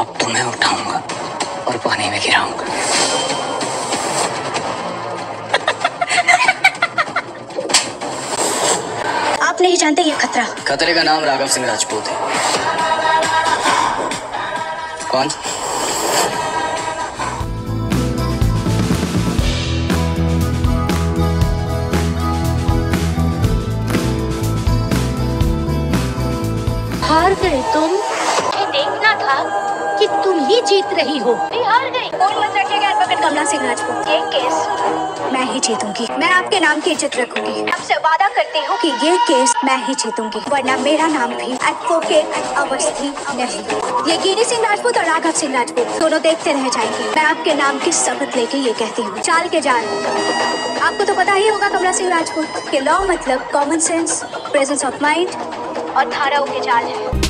अब तो मैं उठाऊँगा और पानी में गिराऊँगा। आप नहीं जानते ये खतरा। खतरे का नाम राघव सिंह राजपूत है। कौन? हार गए तुम। तुम ही जीत रही हो। मैं हार गई। मत एडवोकेट कमला सिंह राजपूत ये केस। मैं ही जीतूँगी। मैं आपके नाम की इज़्ज़त रखूँगी। आपसे वादा करती हूँ। कि ये केस मैं ही जीतूँगी। वरना मेरा नाम भी एडवोकेट अवस्थी नहीं। ये गिरी सिंह राजपूत और राघव सिंह राजपूत दोनों देखते रह जाएँगे। मैं आपके नाम की शपथ लेके ये कहती हूँ। चाल के जाल। आपको तो पता ही होगा कमला सिंह राजपूत के लॉ मतलब common sense presence of mind और धाराओं के जाल है।